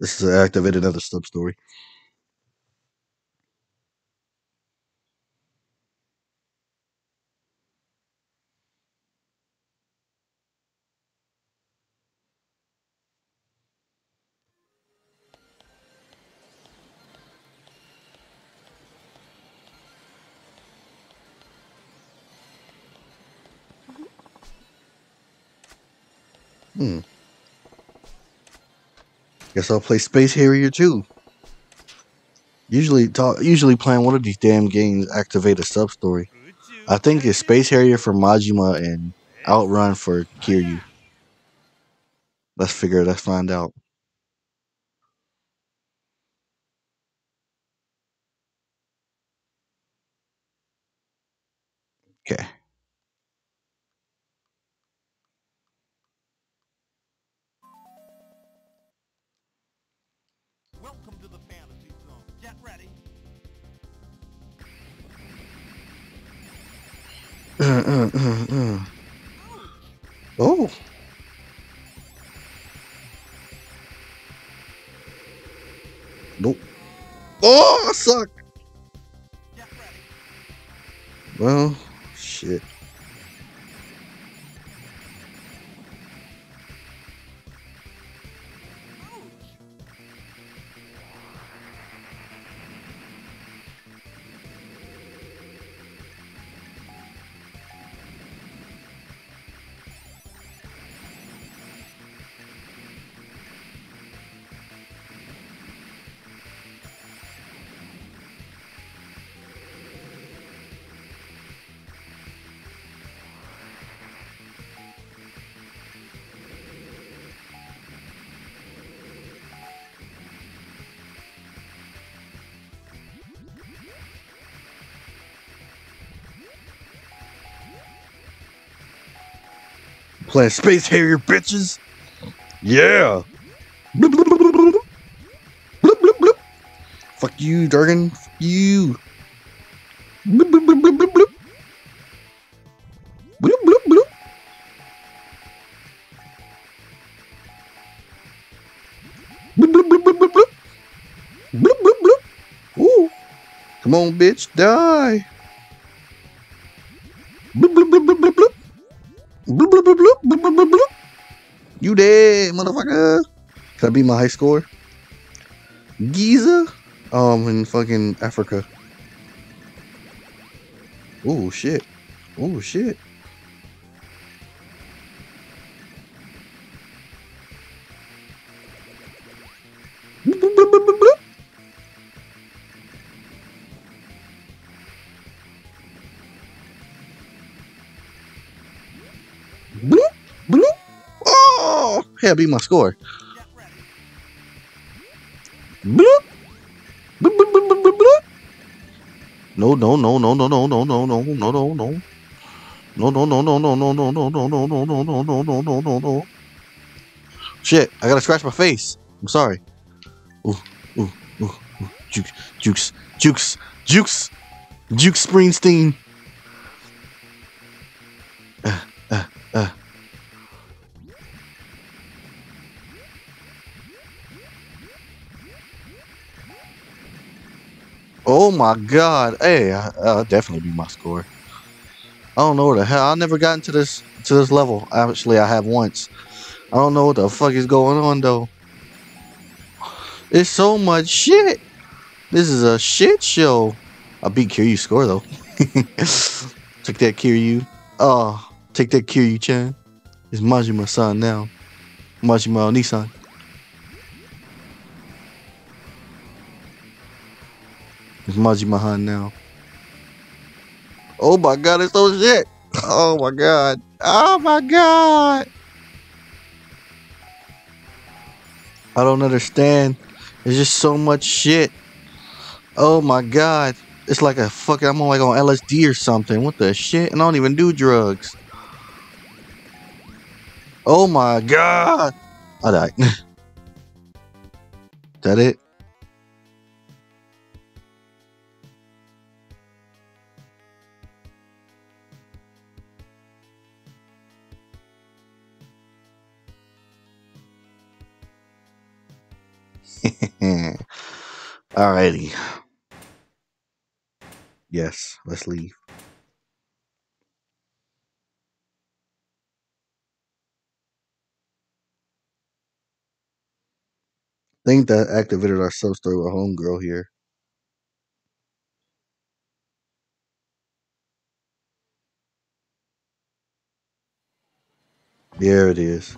This is activate another sub story. Hmm. Guess I'll play Space Harrier too. Usually, talk, usually playing one of these damn games activate a sub story. I think it's Space Harrier for Majima and Outrun for Kiryu. Let's figure. Let's find out. Playing Space Harrier, bitches. Yeah. Bloop, bloop, bloop, bloop, bloop. Bloop, bloop. Fuck you, Durgan. Fuck you. Bloop, bloop, bloop, bloop, bloop, bloop. Bloop, bloop, bloop. Bloop, bloop, bloop, bloop, bloop, bloop. Bloop. Ooh. Come on, bitch. Die. Bloop. Bloop, bloop, bloop, bloop, bloop, bloop, bloop, bloop. You dead, motherfucker. I be my high score? Giza? Um, in fucking Africa. Oh, shit. Oh, shit. My score. Bloop. Bloop, bloop, bloop, bloop, bloop, bloop. No, no, no, no, no, no, no, no, no, no, no, no. No, no, no, no, no, no, no, no, no, no, no, no, no, no, no, no, no, no. Shit, I gotta scratch my face. I'm sorry. Ooh, ooh, ooh, ooh. Jukes, Jukes, Jukes, Jukes, Jukes Springsteen. My god. Hey, I'll uh, definitely be my score. I don't know what the hell. I never gotten to this to this level. Actually, I have once. I don't know what the fuck is going on though. It's so much shit. This is a shit show. I beat Kiryu score though. Uh, take that Kiryu. Oh, take that Kiryu Chan. It's Majima san now. Majima It's Han now. Oh my god, it's so shit. Oh my god. Oh my god. I don't understand. There's just so much shit. Oh my god. It's like a fucking I'm like on LSD or something. What the shit? And I don't even do drugs. Oh my god. I died. that it? Alrighty. Yes, let's leave. think that activated our sub story with homegirl here. There it is.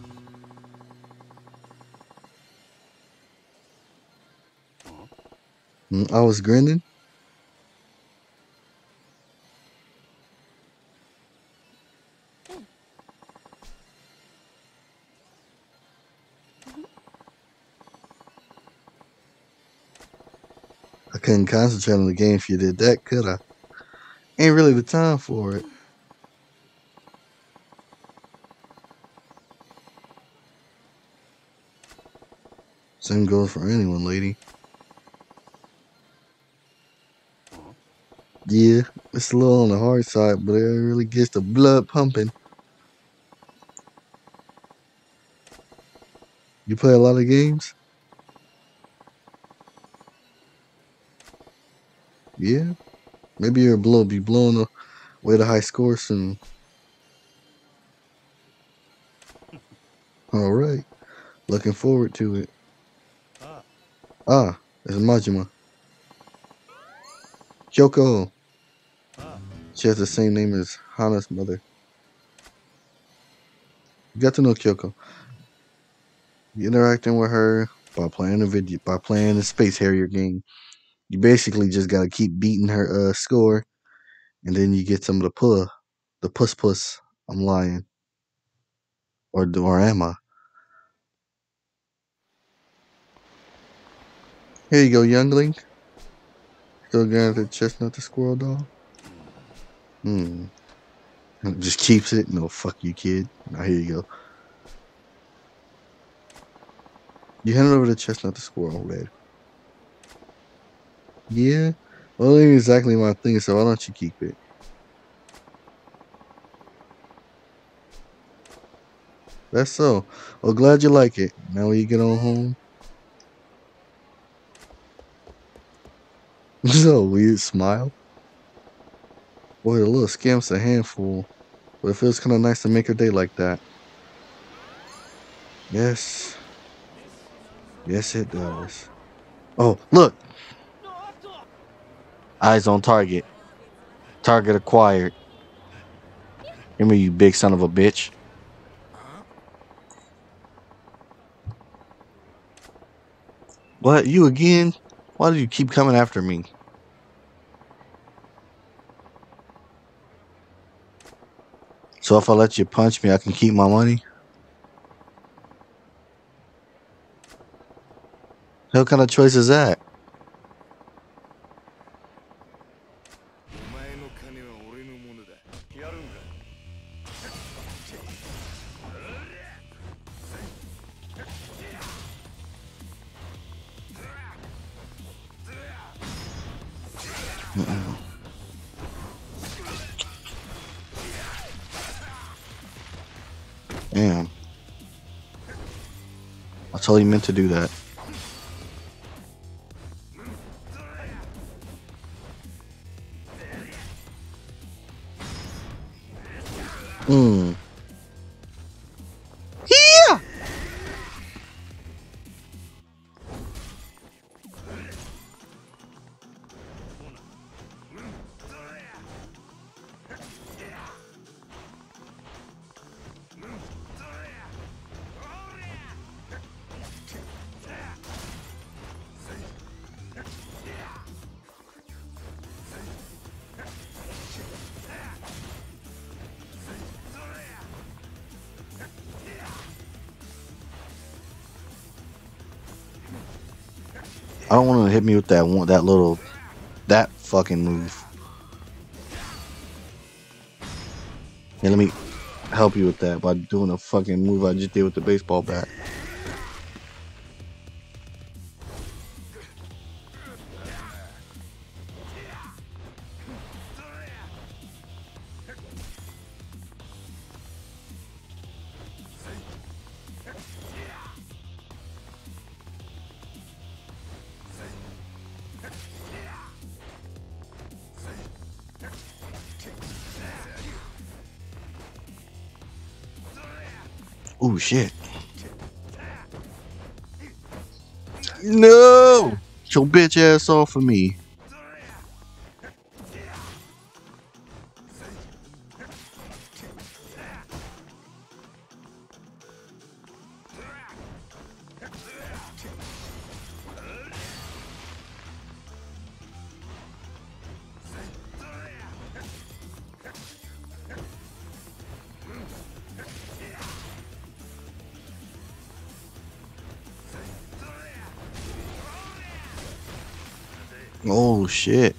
Mm, I was grinning. I couldn't concentrate on the game if you did that, could I? Ain't really the time for it. Same goes for anyone, lady. Yeah, it's a little on the hard side, but it really gets the blood pumping. You play a lot of games? Yeah. Maybe you're blow be blowing away the high score soon. All right. Looking forward to it. Ah. Ah, it's Majima. Kyoko. She has the same name as Hana's mother. You got to know Kyoko. You're interacting with her by playing the video by playing the Space Harrier game. You basically just gotta keep beating her uh score and then you get some of the puh the puss puss. I'm lying. Or or am I? Here you go, youngling. Still got the chestnut the squirrel dog? Hmm. Just keeps it. No, fuck you, kid. Now here you go. You hand it over to Chestnut the squirrel, Red. Yeah? Well, it ain't exactly my thing, so why don't you keep it? That's so. Well, glad you like it. Now when you get on home. so weird smile. Boy, the little scamp's a handful. But it feels kind of nice to make her day like that. Yes. Yes, it does. Oh, look! Eyes on target. Target acquired. Give me, you big son of a bitch. What? You again? Why do you keep coming after me? So if I let you punch me, I can keep my money? What kind of choice is that? お前 Damn. I totally meant to do that. Hit me with that one, that little, that fucking move. Yeah, let me help you with that by doing a fucking move I just did with the baseball bat. Your bitch ass off of me. Oh shit.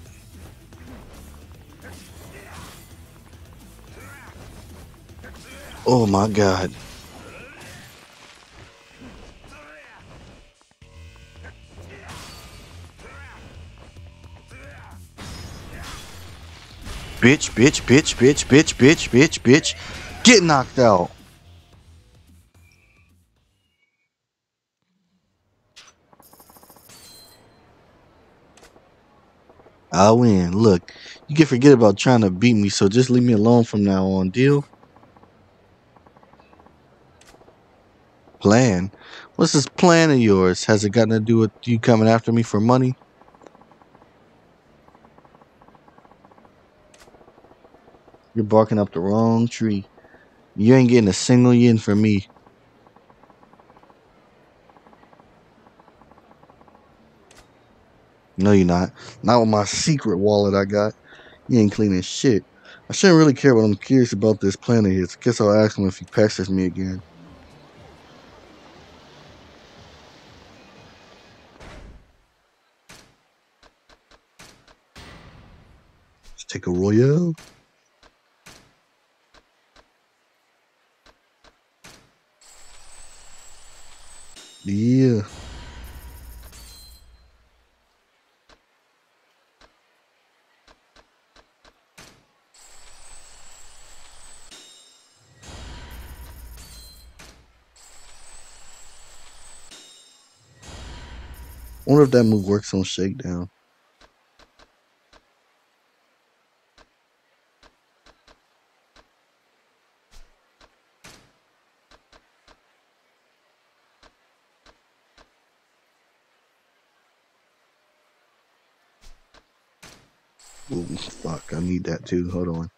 Oh my god. Bitch, bitch, bitch, bitch, bitch, bitch, bitch, bitch. Get knocked out. I win. Look, you can forget about trying to beat me, so just leave me alone from now on. Deal? Plan? What's this plan of yours? Has it got to do with you coming after me for money? You're barking up the wrong tree. You ain't getting a single yen from me. No, you're not. Not with my secret wallet I got. You ain't cleaning shit. I shouldn't really care, but I'm curious about this plan of his. Guess I'll ask him if he pesters me again. Let's take a royale. Yeah. Wonder if that move works on shakedown. Ooh, fuck, I need that too. Hold on.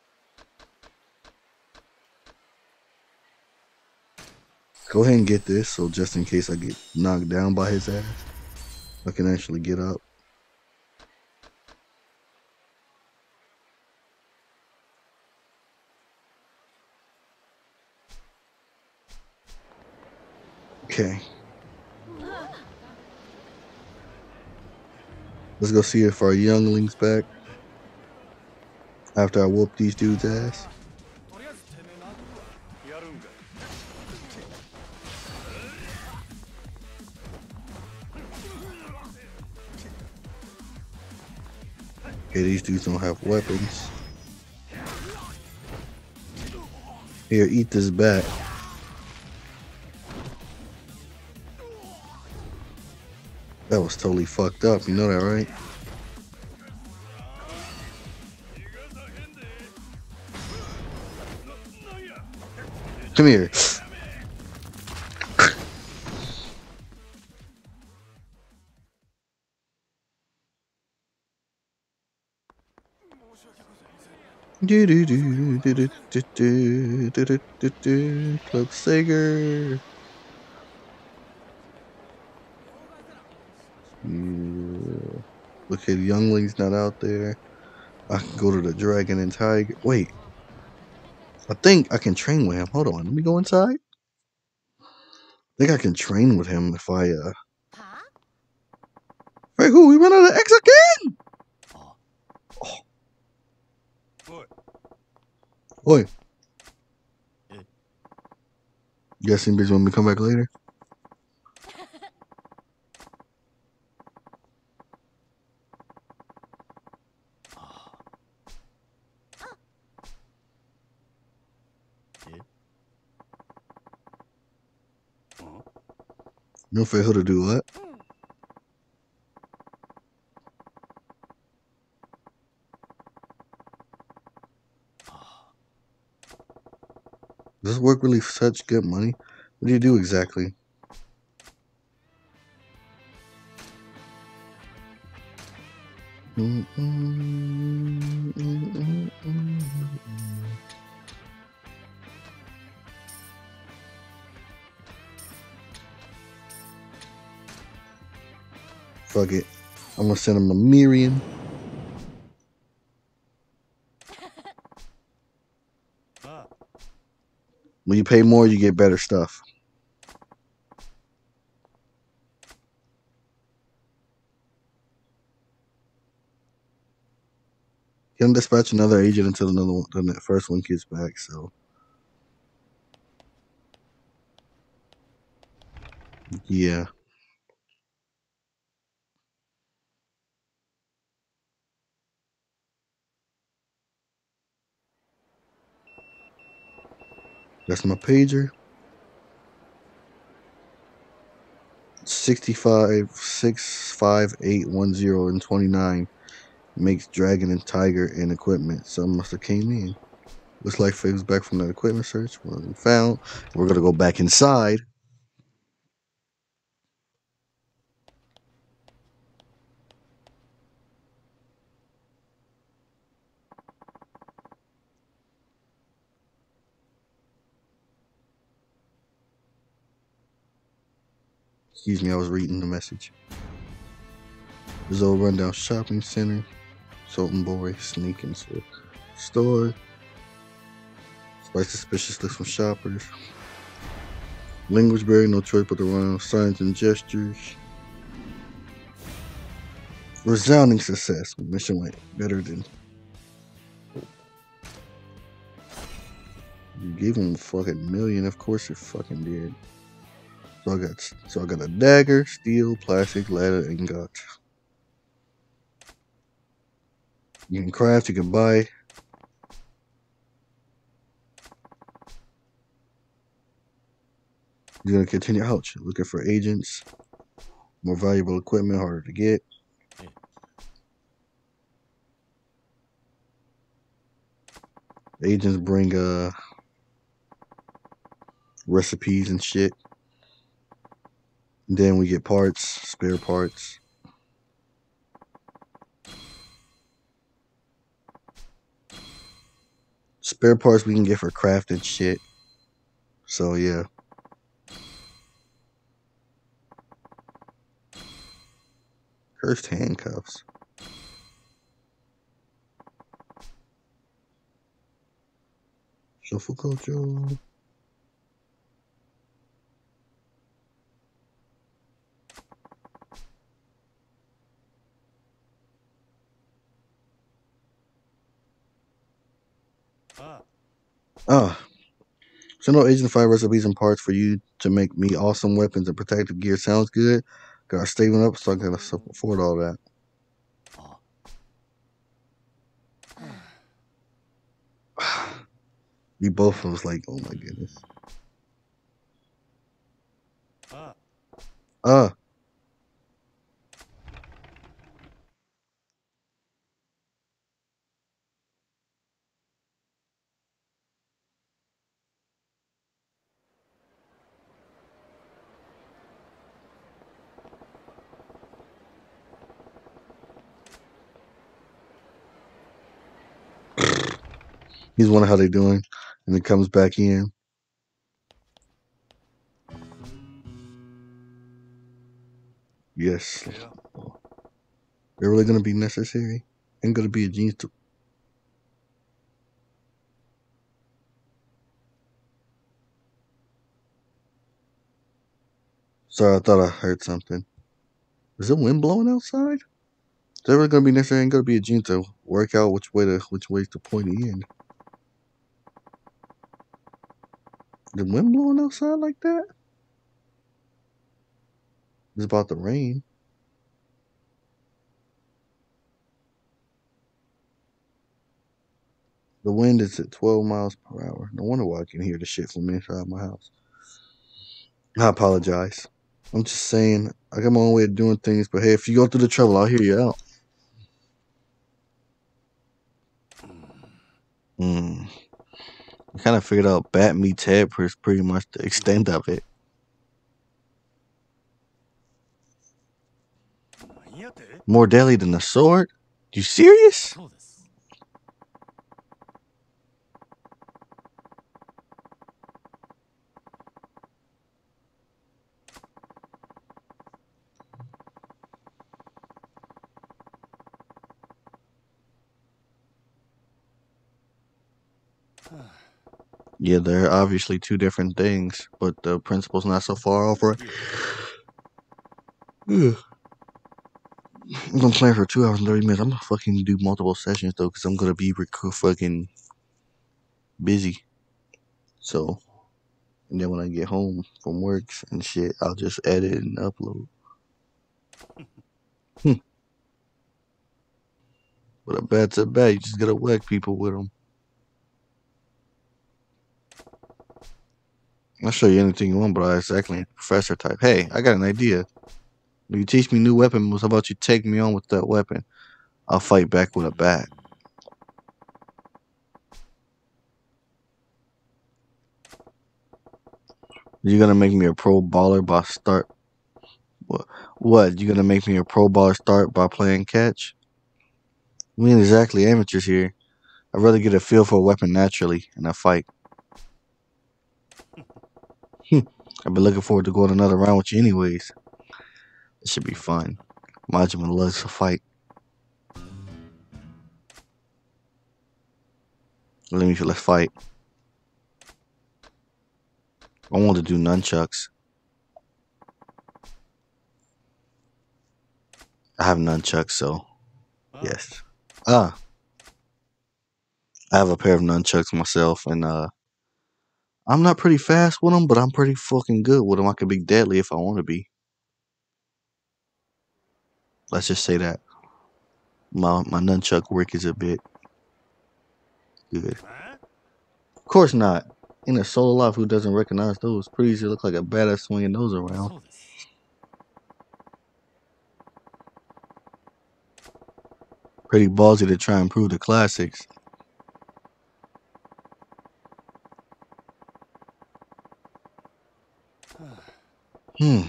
Go ahead and get this, so just in case I get knocked down by his ass, I can actually get up. Okay. Let's go see if our youngling's back. After I whoop these dudes' ass. Okay, these dudes don't have weapons. Here, eat this back. That was totally fucked up, you know that, right? Come here. Do do do do do do do do do do Club Sager. Yeah. Okay, the youngling's not out there. I can go to the dragon and tiger. Wait. I think I can train with him. Hold on. Let me go inside. I think I can train with him if I uh Wait, who? We run out of X again? Oi. guessing You bitch when we come back later? Your fail to do what? Work really such good money? What do you do exactly? Fuck it. I'm gonna send him a Miriam. Ah, When you pay more, you get better stuff. Can dispatch another agent until another one, ne- first one gets back. So, yeah. That's my pager. 65, 65810, and 29 makes Dragon and Tiger and equipment. Some must have came in. Looks like Faye's back from that equipment search. Wasn't found. We're gonna go back inside. Excuse me, I was reading the message. Rizzo Rundown Shopping Center. Sultan Boy sneak into store. Spice suspicious looks from shoppers. Language barrier, no choice but run signs and gestures. Resounding success. Mission went better than. You gave him a fucking million. Of course you fucking did. So I got so I got a dagger, steel, plastic, leather, and got. You can craft, you can buy. You're gonna continue out looking for agents, more valuable equipment, harder to get. Agents bring uh recipes and shit. Then we get parts, spare parts. Spare parts we can get for crafting shit. So yeah. Cursed handcuffs. Shuffle culture. ah, Ah. So no Agent 5 recipes and parts for you to make me awesome weapons and protective gear sounds good. Gotta saving up so I gotta afford all that. we both was like, oh my goodness. ah, Ah. He's wondering how they're doing, and then comes back in. Yes, Yeah. they're really gonna be necessary. Ain't gonna be a genius. To... Sorry, I thought I heard something. Is the wind blowing outside? Is that really gonna be necessary? Ain't gonna be a genius to work out which way to which way to point it in. The wind blowing outside like that? It's about to rain. The wind is at 12 miles per hour. No wonder why I can hear the shit from inside my house. I apologize. I'm just saying, I got my own way of doing things, but hey, if you go through the trouble, I'll hear you out. Hmm. I kind of figured out Bat Me Ted was pretty much the extent of it. More deadly than a sword? You serious? Yeah, they're obviously two different things, but the principle's not so far off, right? Ugh. I'm gonna play for two hours and 30 minutes. I'm gonna fucking do multiple sessions though, because I'm gonna be rec- fucking busy. So, and then when I get home from work and shit, I'll just edit and upload. Hmm. But a bet's a bet. You just gotta whack people with them. I'll show you anything you want, but I exactly professor type. Hey, I got an idea. You teach me new weapon moves. How about you take me on with that weapon? I'll fight back with a bat. You gonna make me a pro baller by start? What? What? You gonna make me a pro baller start by playing catch? We ain't exactly amateurs here. I'd rather get a feel for a weapon naturally in a fight. I've been looking forward to going another round with you anyways. It should be fun. Majima loves to fight. Let me let's fight. I want to do nunchucks. I have nunchucks, so あ yes. Ah. I have a pair of nunchucks myself, and uh, I'm not pretty fast with them, but I'm pretty fucking good with them. I can be deadly if I want to be. Let's just say that. My, my nunchuck work is a bit good. Of course not. In a solo life, who doesn't recognize those? Pretty easy to look like a badass swinging those around. Pretty ballsy to try and prove the classics. Hmm.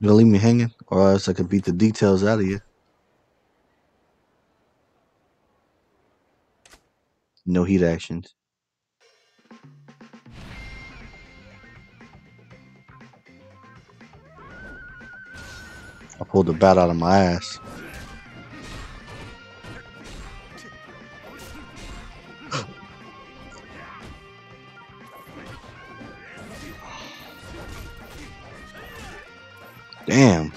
You gonna leave me hanging, or else I could beat the details out of you. No heat actions. I pulled the bat out of my ass. Damn.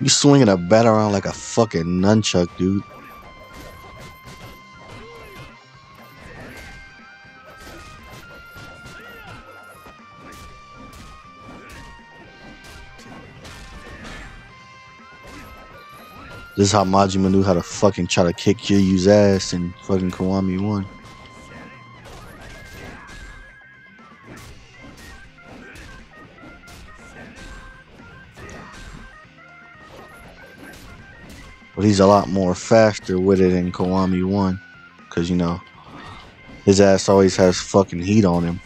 You swinging a bat around like a fucking nunchuck, dude. This is how Majima knew how to fucking try to kick Kiryu's ass and fucking Kiwami 1. He's a lot more faster with it in Kiwami 1. Because, you know, his ass always has fucking heat on him.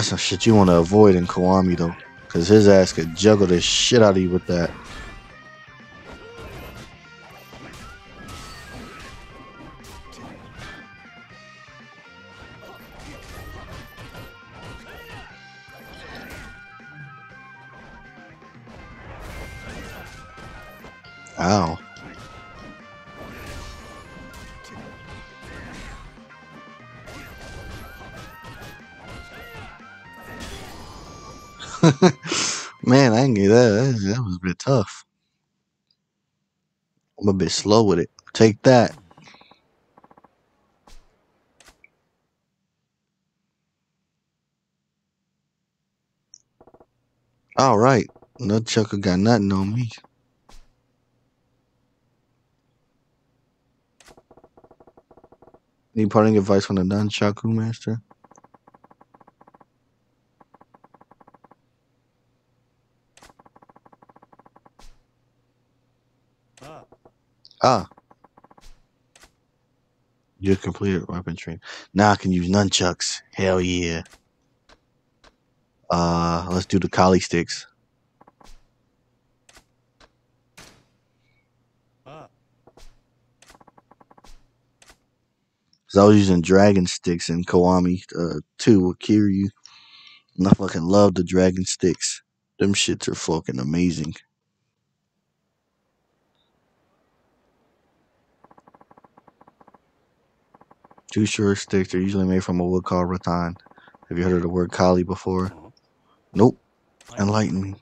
That's some shit you want to avoid in Kiwami, though. Because his ass could juggle the shit out of you with that. Bit slow with it. Take that. All right. Nutchucker got nothing on me. Any parting advice from the Nunchaku master? Ah. You completed weapon training. Now I can use nunchucks. Hell yeah. Uh, let's do the kali sticks. Cause I was using dragon sticks in Kiwami uh, 2 with Kiryu. And I fucking love the dragon sticks. Them shits are fucking amazing. Two short sticks are usually made from a wood called rattan. Have you heard of the word kali before? Nope. Enlighten me.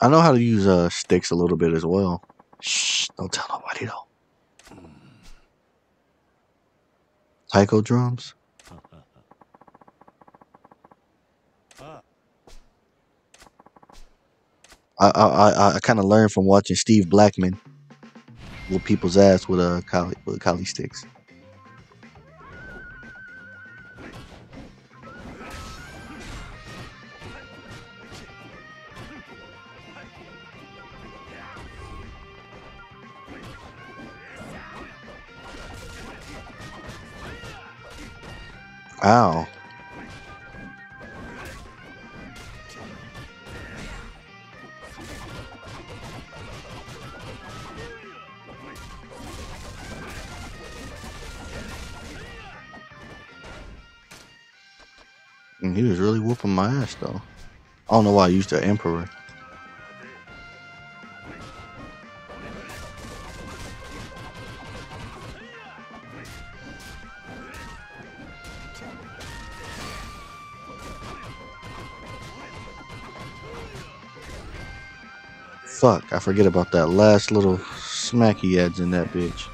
I know how to use uh sticks a little bit as well. Shh, don't tell nobody though. Taiko drums? Ah. I I I, kind of learned from watching Steve Blackman whoop people's ass with uh, a kali with kali sticks. Ow. And he was really whooping my ass though. I don't know why I used the Emperor. Fuck, I forget about that last little smack he adds in that bitch.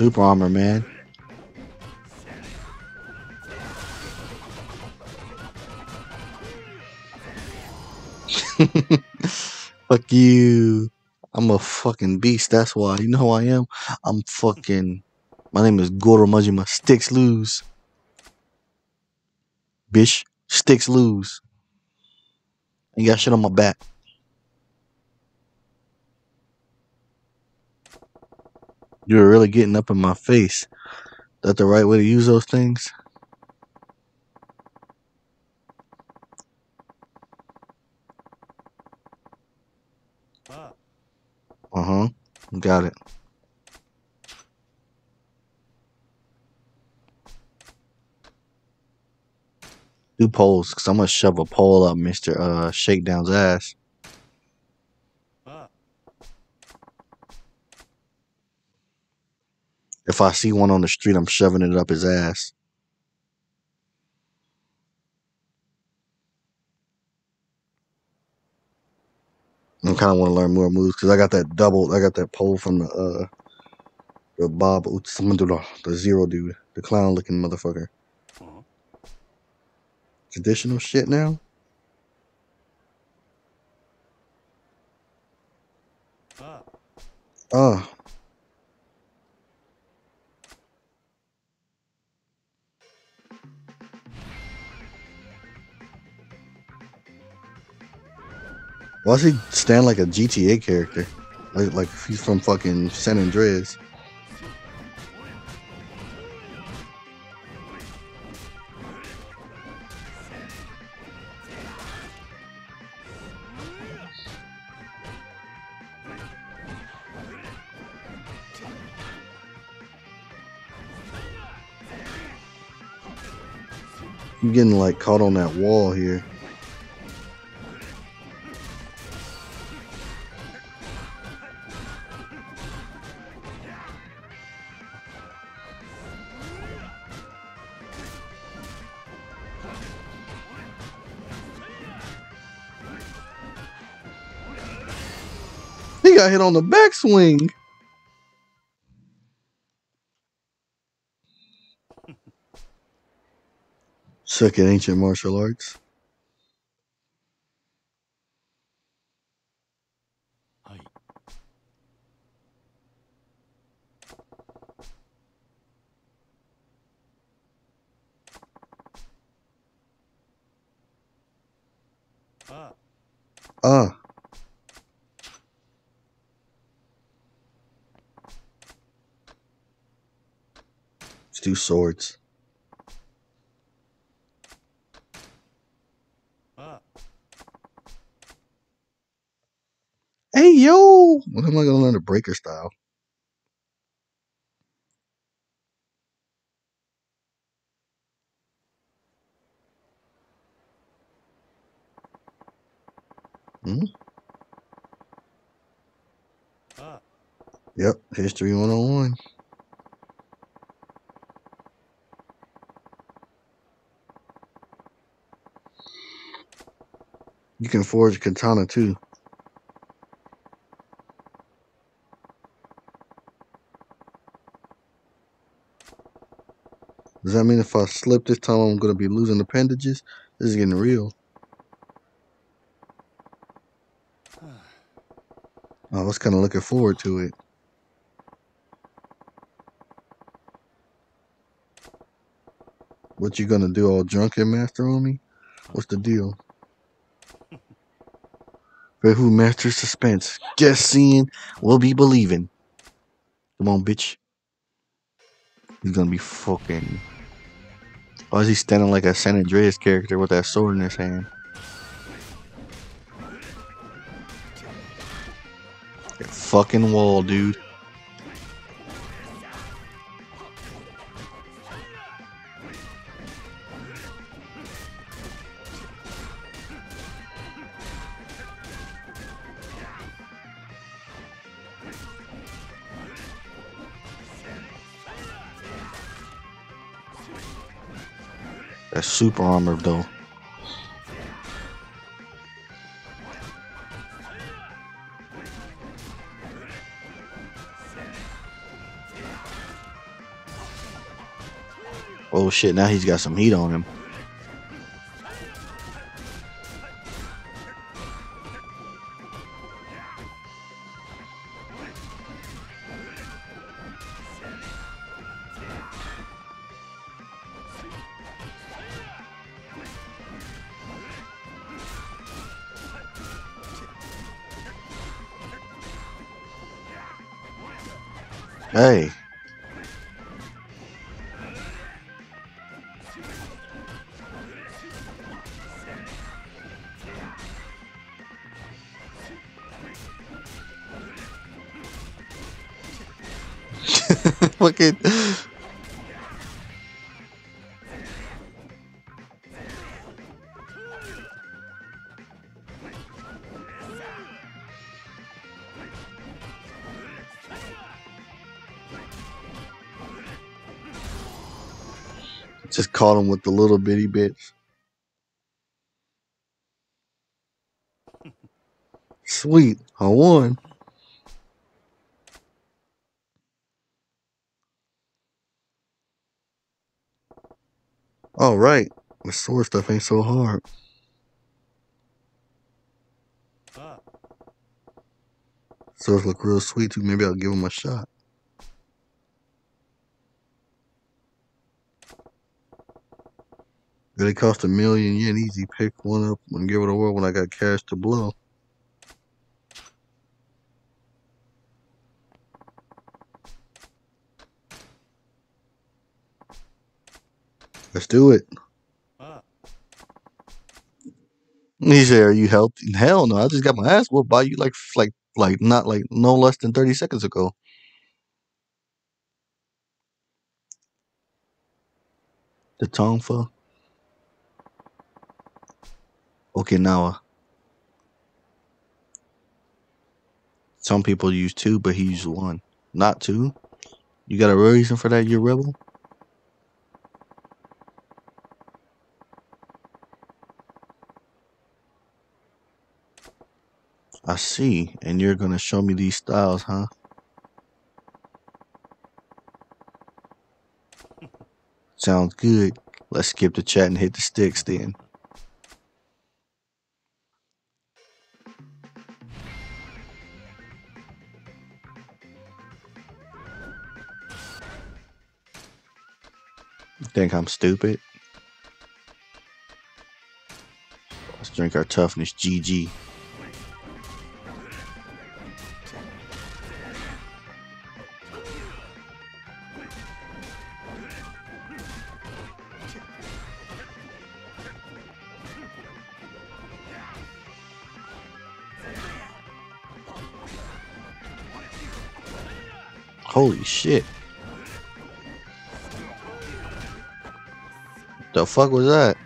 Super armor, man. Fuck you. I'm a fucking beast. That's why. You know who I am? I'm fucking. My name is Goro Majima. Sticks lose. Bitch. Sticks lose. Ain't got shit on my back. You were really getting up in my face. That the right way to use those things? Uh huh. Got it. Do poles, cause I'm gonna shove a pole up Mister uh Shakedown's ass. Ah. If I see one on the street, I'm shoving it up his ass. I kind of want to learn more moves because I got that double. I got that pole from the uh the Bob Utsumandula, the zero dude, the clown looking motherfucker. Uh-huh. Traditional shit now. Ah. Uh Why does he stand like a GTA character? Like like he's from fucking San Andreas. I'm getting like caught on that wall here. Got hit on the backswing. At ancient martial arts. Swords. あ Hey yo! When am I gonna learn the breaker style? Hmm? Yep, history 101. You can forge a katana too. Does that mean if I slip this time I'm gonna be losing appendages? This is getting real. I was kind of looking forward to it. What you gonna do? All drunken master on me? What's the deal? For who masters suspense? guess seeing will be believing. Come on, bitch. He's gonna be fucking. Why is he standing like a San Andreas character with that sword in his hand? That fucking wall, dude. Super armor though. Oh shit, now he's got some heat on him. Hey. Caught him with the little bitty bits. Sweet, I won. All right, the sword stuff ain't so hard. Swords look real sweet too. Maybe I'll give them a shot. They cost a million yen. Easy pick one up and give it a whirl when I got cash to blow. Let's do it. He said, "Are you helping?" Hell no! I just got my ass whooped by you like like like not like no less than thirty seconds ago. The Tonfa. Okinawa. Some people use two, but he used one. Not two. You got a reason for that, you rebel? I see. And you're gonna show me these styles, huh? Sounds good. Let's skip the chat and hit the sticks then. Think I'm stupid? Let's drink our toughness GG. Holy shit. What the fuck was that?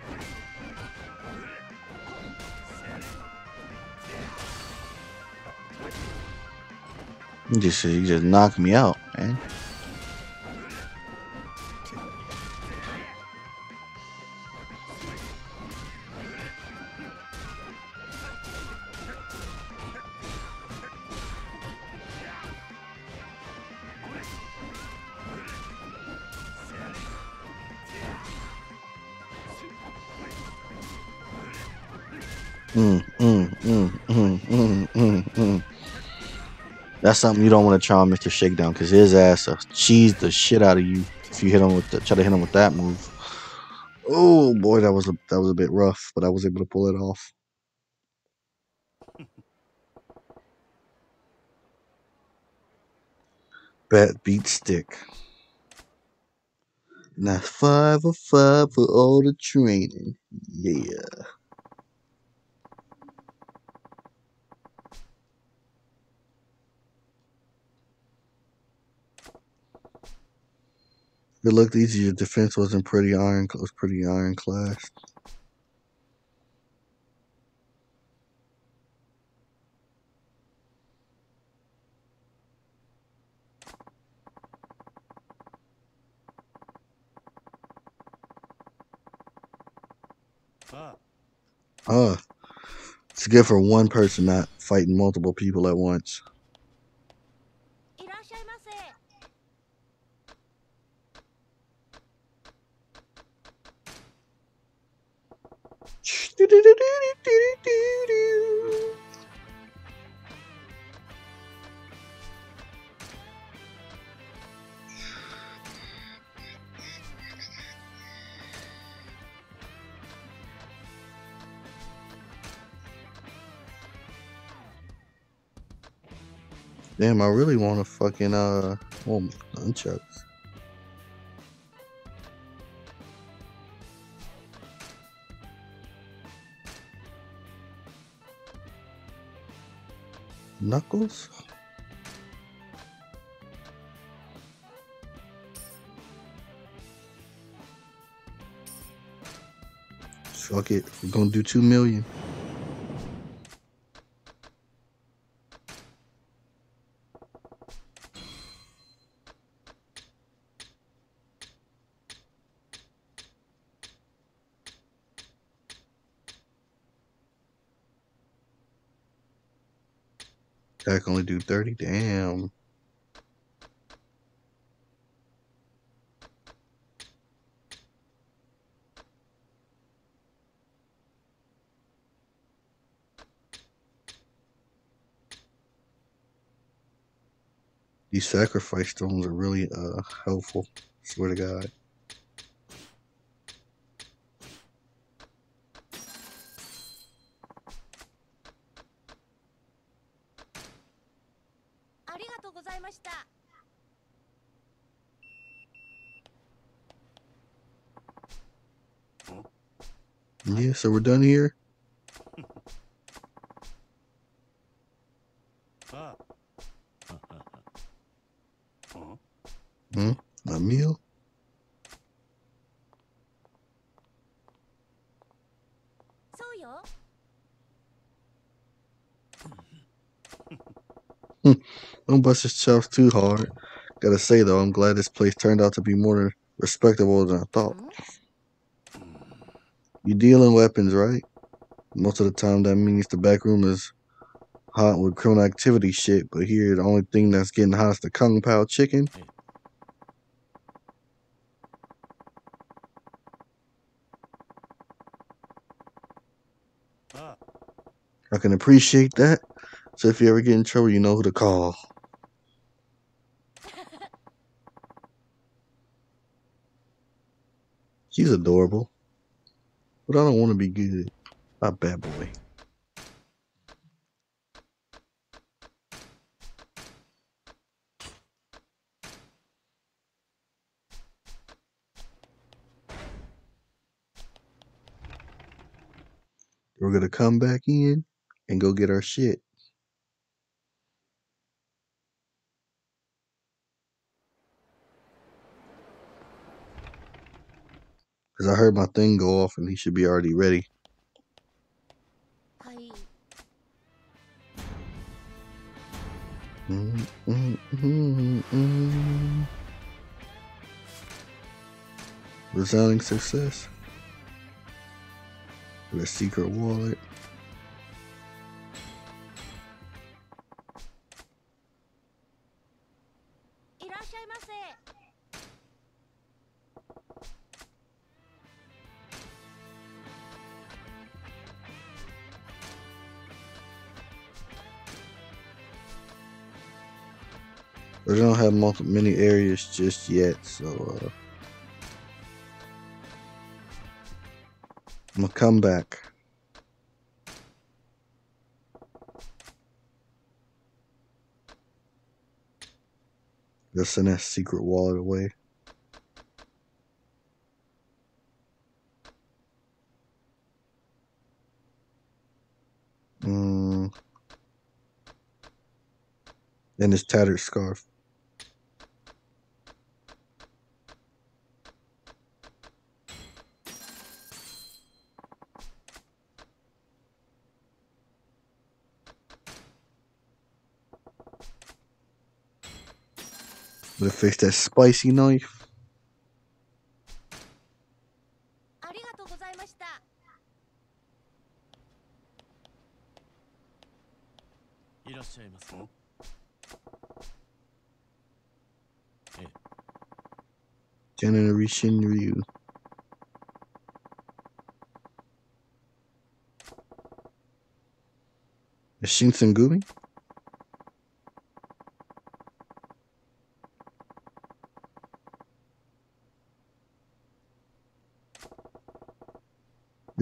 You just you just knocked me out, man. That's something you don't want to try on Mr. Shakedown because his ass will cheese the shit out of you if you hit him with the, try to hit him with that move. Oh boy, that was a that was a bit rough, but I was able to pull it off. Bat beat stick. Now five of five for all the training. Yeah. It looked easy. Your defense wasn't pretty iron. Was pretty ironclad. Ah. Uh, it's good for one person not fighting multiple people at once. Damn, I really want to fucking uh, well, nunchucks. Knuckles? Fuck it, we're gonna do two million. Do 30. Damn. These sacrifice stones are really uh helpful. Swear to God. Yeah, so we're done here. Hmm? My meal? Hmm. Don't bust yourself too hard. Gotta say though, I'm glad this place turned out to be more respectable than I thought. You deal in weapons, right? Most of the time that means the back room is hot with criminal activity shit, but here the only thing that's getting hot is the Kung Pao chicken. I can appreciate that. So if you ever get in trouble, you know who to call. She's adorable. But I don't want to be good. A bad boy. We're gonna come back in and go get our shit. Cause I heard my thing go off and he should be already ready. Mm, mm, mm, mm. Resounding success. With a secret wallet. We don't have multiple many areas just yet, so uh, I'm gonna come back. Let's send that secret wallet away. Mm. And his tattered scarf. with the fish, there's spicy knife. Generation Ryu. The Shinsengumi?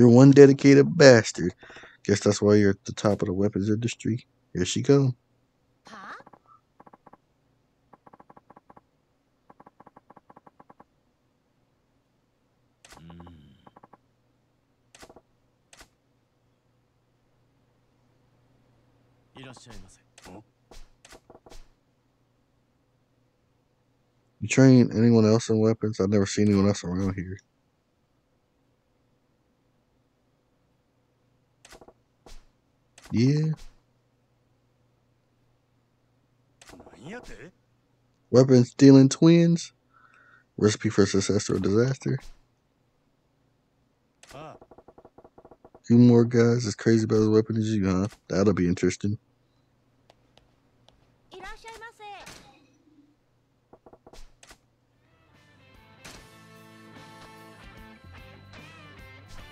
You're one dedicated bastard. Guess that's why you're at the top of the weapons industry. Here she go. Huh? You train anyone else in weapons? I've never seen anyone else around here. Yeah. Weapon stealing twins. Recipe for success or disaster. Ah. Two more guys as crazy about his weapon as you, huh? That'll be interesting.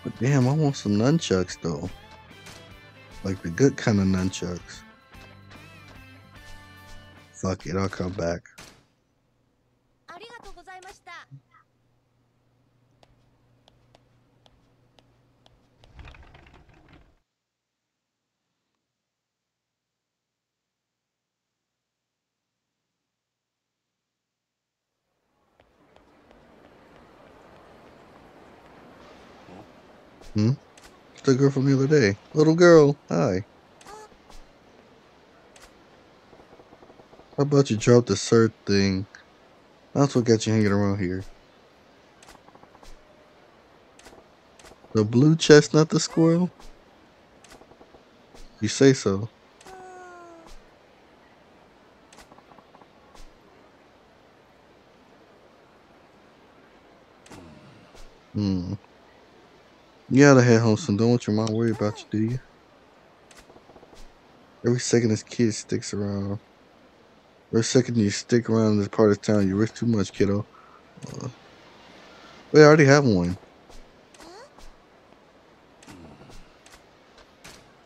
But damn, I want some nunchucks though. Like the good kind of nunchucks. Fuck it, I'll come back. Hmm? The girl from the other day. Little girl, hi. How about you drop the cert thing? That's what got you hanging around here. The blue chestnut the squirrel? You say so. Hmm. You gotta head home soon. Don't want your mom worry about you, do you? Every second this kid sticks around. Every second you stick around in this part of town, you risk too much, kiddo. Uh, wait, I already have one.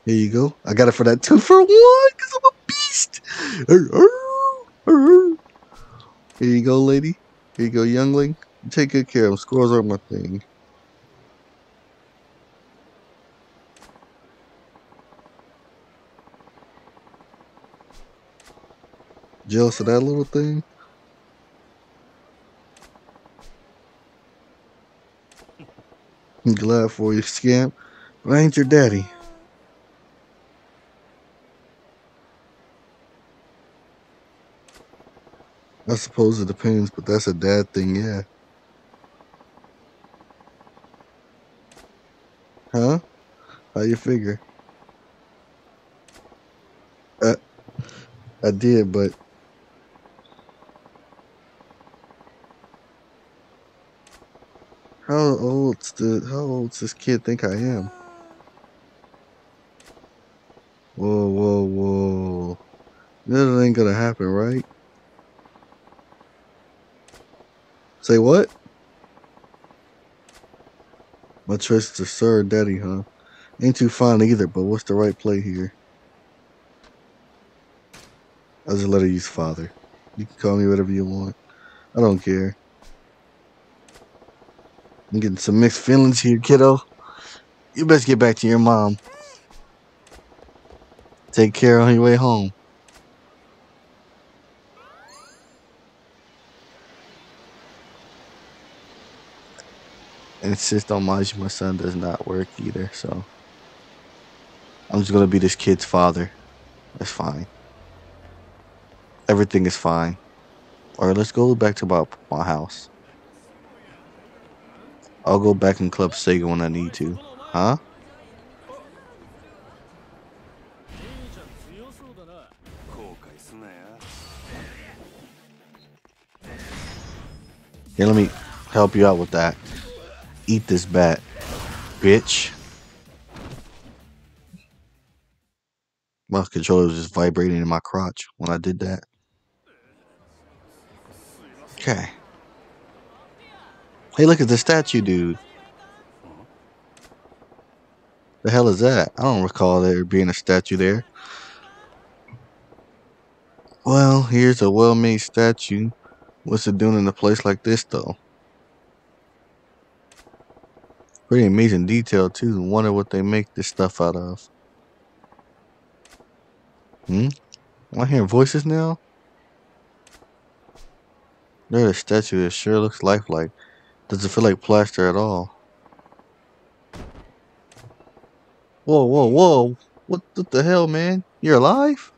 Here you go. I got it for that two for one because I'm a beast. Here you go, lady. Here you go, youngling. Take good care of them. Squirrels are my thing. Jealous of that little thing? I'm glad for you, scamp. But I ain't your daddy. I suppose it depends, but that's a dad thing, yeah. Huh? How you figure? Uh, I did, but how old's the how old's this kid think I am? Whoa, whoa, whoa! That ain't gonna happen, right? Say what? My choice is to Sir Daddy, huh? Ain't too fine either, but what's the right play here? I'll just let her use father. You can call me whatever you want. I don't care. I'm getting some mixed feelings here, kiddo. You best get back to your mom. Take care on your way home. Insist on Maji, my son does not work either, so I'm just gonna be this kid's father. That's fine. Everything is fine. Alright, let's go back to my, my house. I'll go back and club Sega when I need to. Huh? Here, let me help you out with that. Eat this bat, bitch. My controller was just vibrating in my crotch when I did that. Okay. Hey, look at the statue, dude. The hell is that? I don't recall there being a statue there. Well, here's a well-made statue. What's it doing in a place like this, though? Pretty amazing detail, too. Wonder what they make this stuff out of. Hmm? Am I hearing voices now? There's a statue that sure looks lifelike. Doesn't feel like plaster at all. Whoa, whoa, whoa. What, what the hell, man? You're alive?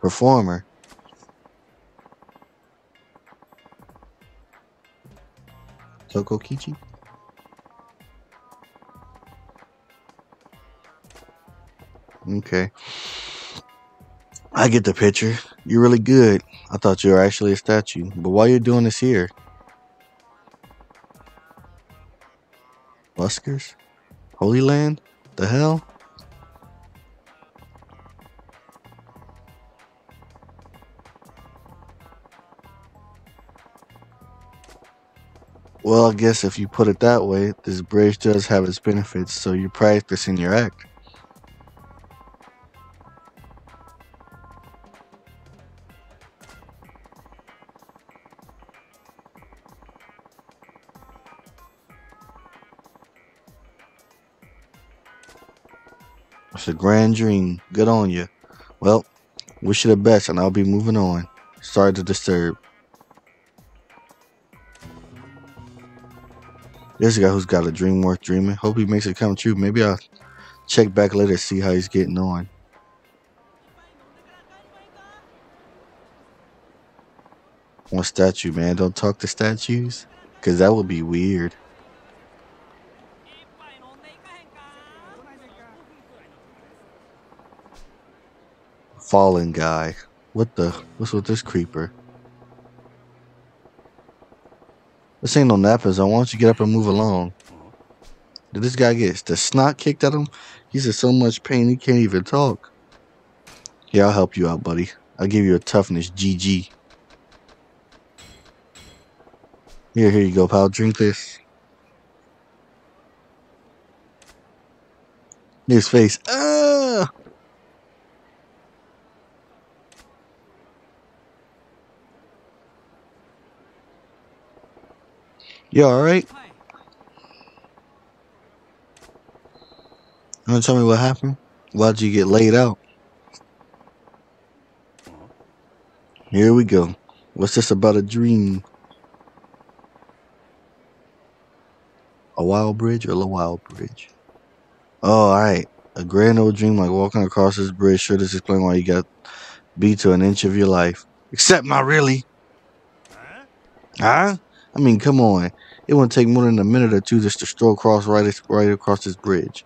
Performer. Toko Kichi? Okay. I get the picture. You're really good. I thought you were actually a statue. But why are you doing this here? Buskers? Holy Land? The hell? Well, I guess if you put it that way, this bridge does have its benefits, so you're practicing your act. It's a grand dream. Good on you. Well, Wish you the best, and I'll be moving on. Sorry to disturb. There's a guy who's got a dream worth dreaming. Hope he makes it come true. Maybe I'll check back later to see how he's getting on. One statue, man. Don't talk to statues, because that would be weird. Fallen guy. What the? What's with this creeper? This ain't no nap I want you get up and move along? Did this guy get the snot kicked at him? He's in so much pain he can't even talk. Yeah, I'll help you out, buddy. I'll give you a toughness GG. Here, here you go, pal. Drink this. His face. Ah! You alright? You wanna tell me what happened? Why'd you get laid out? Here we go. What's this about a dream? A wild bridge or a wild bridge? Oh, alright. A grand old dream like walking across this bridge. Sure does explain why you got beat to an inch of your life. Except not really. Huh? I mean, come on. It wouldn't take more than a minute or two just to stroll across right, right across this bridge.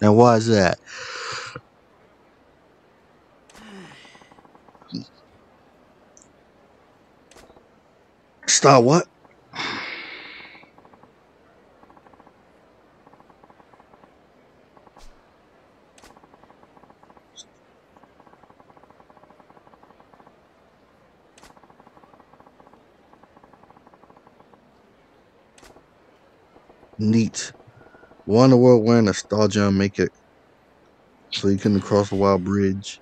Now, why is that? Stop what? Neat. In the world wearing a star make it so you couldn't cross a wild bridge?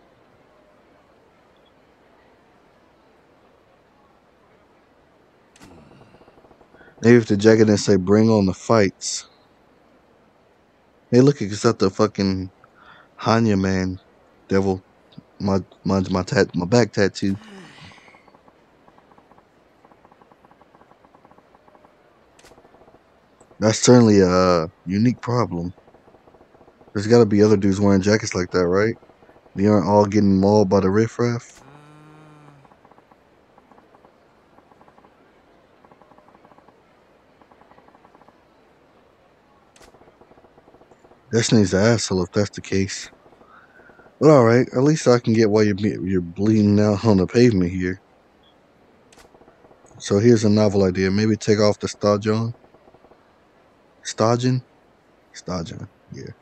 Maybe if the jacket didn't say bring on the fights. Hey look it's the fucking Hannya man devil my mine's my tat my back tattoo. That's certainly a uh, unique problem. There's got to be other dudes wearing jackets like that, right? They aren't all getting mauled by the riffraff. Destiny's the asshole if that's the case. But alright, at least I can get why you're, you're bleeding out on the pavement here. So here's a novel idea. Maybe take off the stajun. Stajun? Stajun, yeah.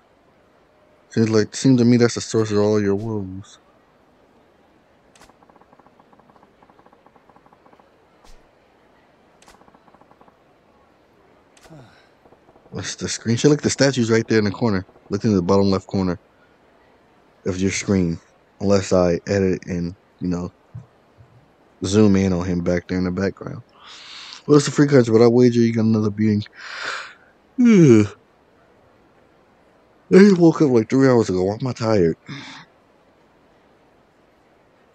Seems like seems to me that's the source of all your woes. What's the screenshot? Look, the statue's right there in the corner. Look in the bottom left corner of your screen. Unless I edit and, you know, zoom in on him back there in the background. Well, it's a free country, but I wager you got another being I just woke up like three hours ago. Why am I tired?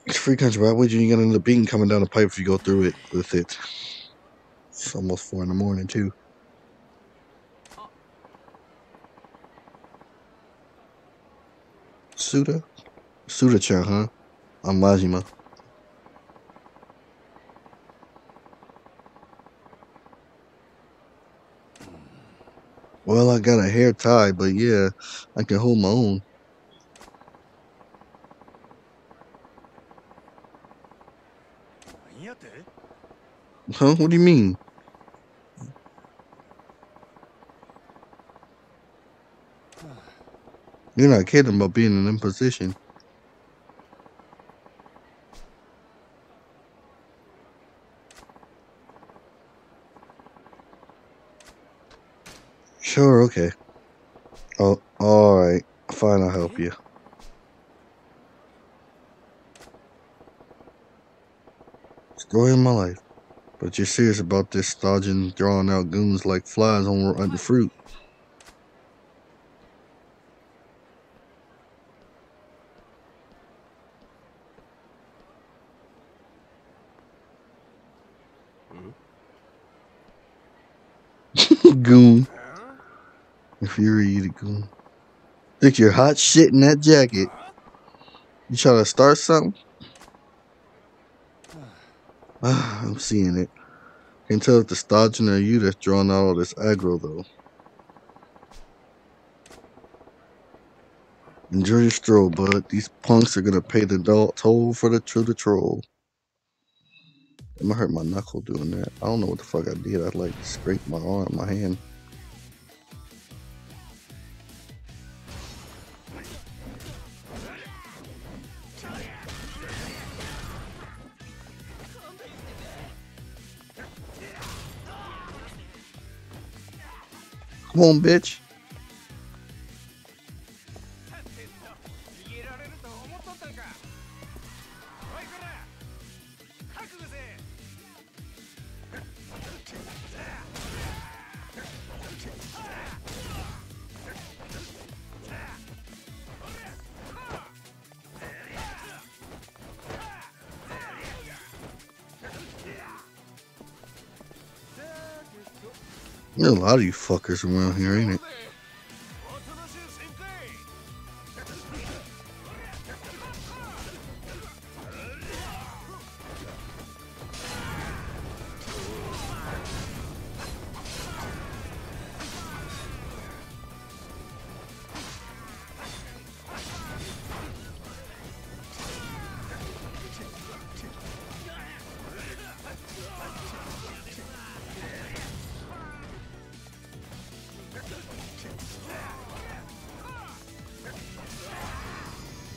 It's free country. Why would you get another bean coming down the pipe if you go through it with it? It's almost four in the morning too. Suda? Suda-chan, huh? I'm Majima. Well, I got a hair tie, but yeah, I can hold my own. Huh? What do you mean? You're not kidding about being in an imposition. Sure, okay. Oh, alright. Fine, I'll help you. Story of my life. But you're serious about this stodging, drawing out goons like flies on rotten fruit. Think you're hot shit in that jacket. You trying to start something? I'm seeing it. Can't tell if the stajun or you that's drawing out all this aggro though. Enjoy your stroll, bud. These punks are gonna pay the toll for the to the troll. It might hurt my knuckle doing that. I don't know what the fuck I did. I like scraped my arm, my hand. Come lot of you fuckers around here, ain't it?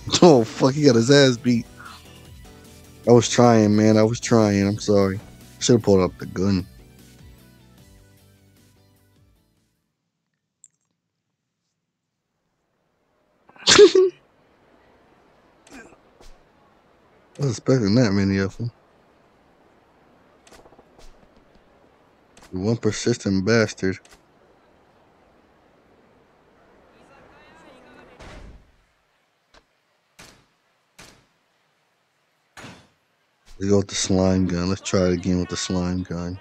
Oh fuck, he got his ass beat. I was trying, man. I was trying. I'm sorry. Should have pulled up the gun. I was expecting that many of them. One persistent bastard. Go with the slime gun. Let's try it again with the slime gun.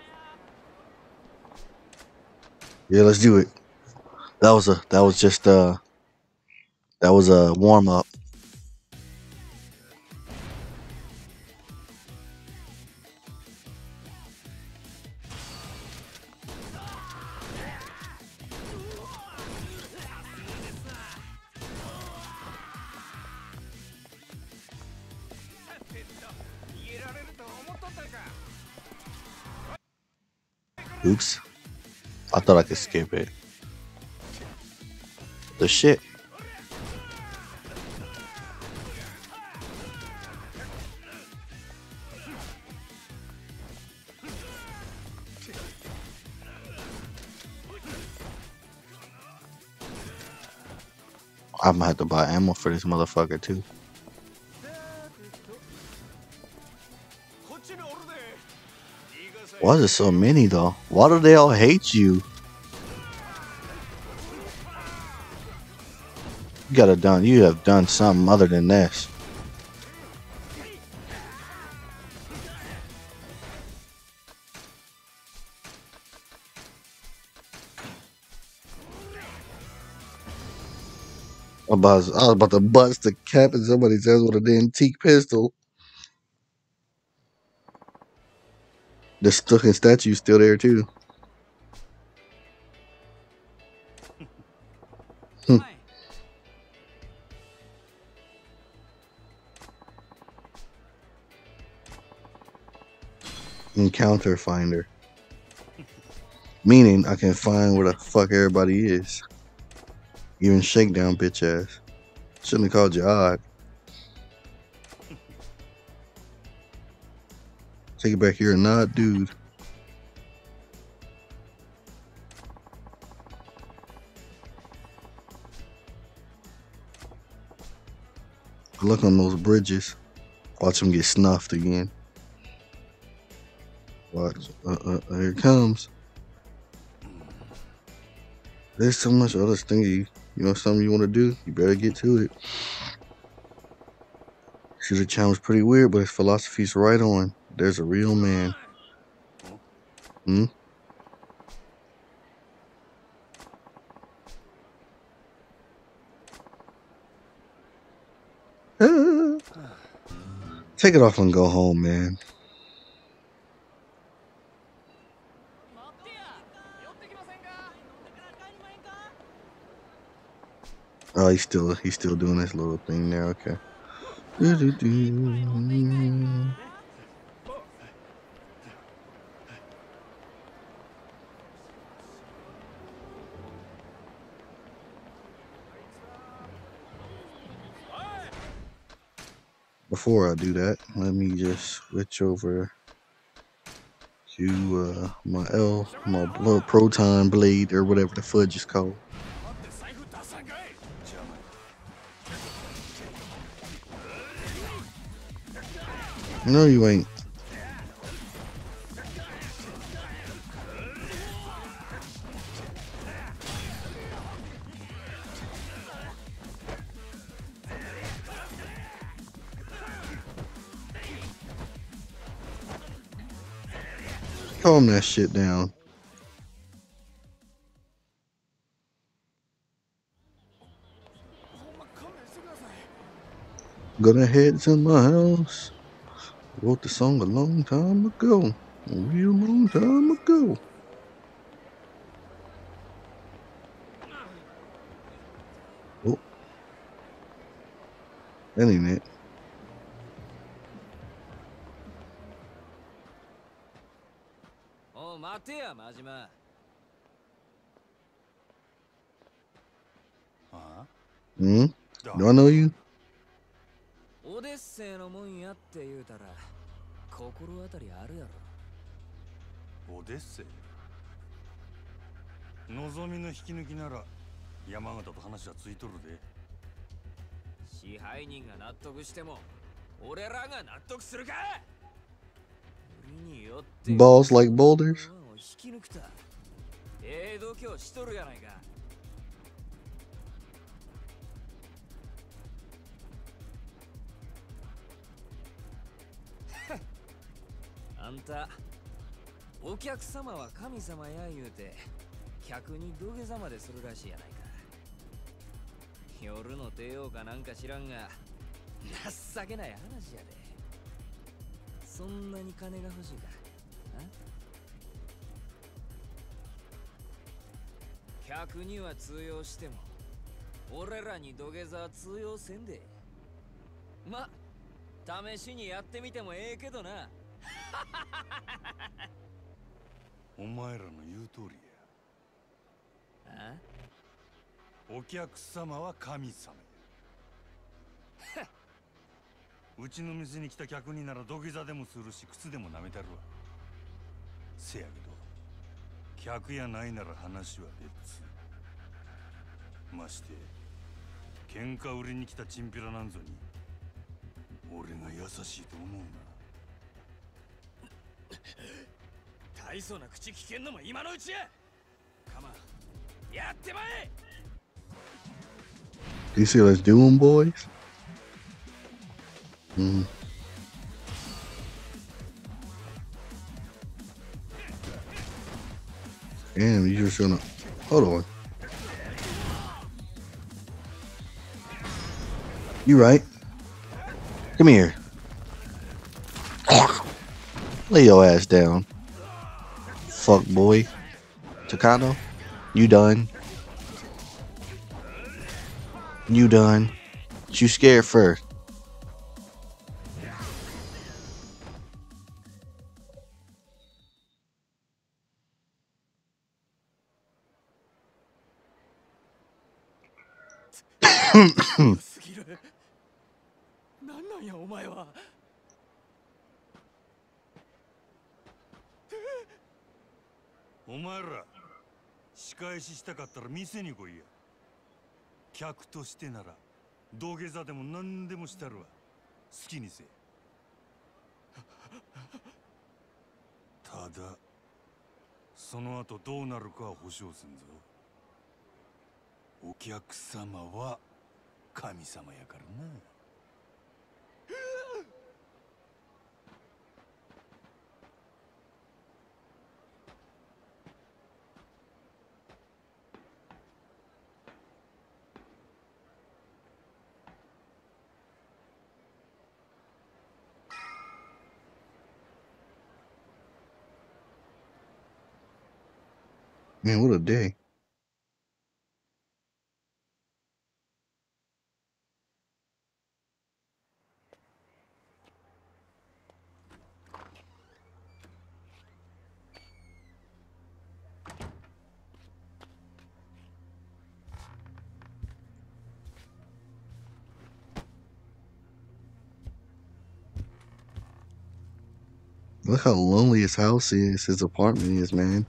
Yeah, let's do it. That was a that was just uh that was a warm up. Skip it. The shit. I'm gonna have to buy ammo for this motherfucker too. Why is there so many though? Why do they all hate you? You gotta done. You have done something other than this. I was, I was about to bust the cap in somebody's head with an antique pistol. The stuck statue's still there too. Encounter finder. Meaning I can find where the fuck everybody is. Even shakedown bitch ass. Shouldn't have called you odd. Take it back here and not dude. Luck on those bridges. Watch them get snuffed again. Watch. Uh, uh, here it comes. There's so much other stuff. you, you know, something you want to do. You better get to it. See, the challenge pretty weird, but his philosophy's right on. There's a real man. Hmm? Take it off and go home, man. Oh, he's still he's still doing this little thing there. Okay. Doo-doo-doo. Before I do that, let me just switch over to uh, my L, my little proton blade or whatever the fudge is called. No, you ain't. Calm that shit down. Gonna head to my house Wrote the song a long time ago. A real long time ago. Oh. That ain't it. おう待てや真島あ Hmm? あ Do I know you? オデッセイのもんやって言うたら 心当たりあるやろ。オデッセイ？望みの引き抜きなら山形と話はついとるで。支配人が納得しても俺らが納得するか！売りによって Balls like boulders? 引き抜くたええ度胸しとるやないかんた。お客様は神様や言うて客に土下座までするらしいやないか。夜の帝王かなんか知らんが情けない話やで。そんなに金が欲しいか。客には通用しても俺らに土下座は通用せんで。ま試しにやってみてもええけどな。お前らの言う通りあやお客様は神様や。うちの店に来た客になら土下座でもするし靴でも舐めたるわ。せやけど客やないなら話は別。まして喧嘩売りに来たチンピラなんぞに俺が優しいと思うな大層な口聞けんのも今のうちやカマやってまえ Do you see what I was doing, boys? Hmm. Damn, you just gonna hold on. You right. Come here. Lay your ass down. Fuck boy. Takano, you done. You done. You scared first. したかったら店に来いや。客としてなら土下座でも何でもしたるわ。好きにせただその後どうなるかは保証せんぞ。お客様は神様やからな。Man, what a day. Look how lonely his house is, his apartment is, man.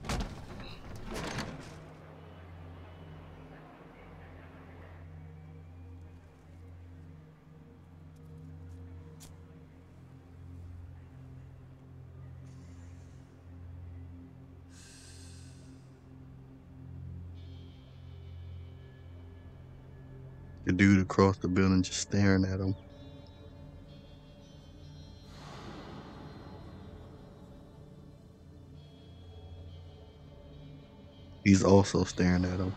Across the building just staring at him. He's also staring at him.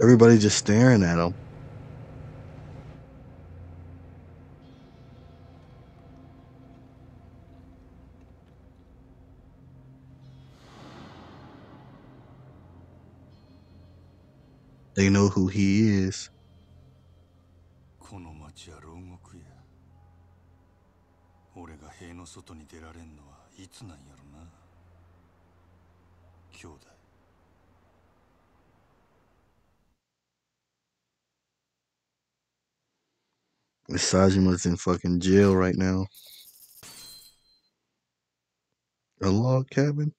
Everybody just staring at him. who he is. Misajima's in fucking jail right now. A log cabin?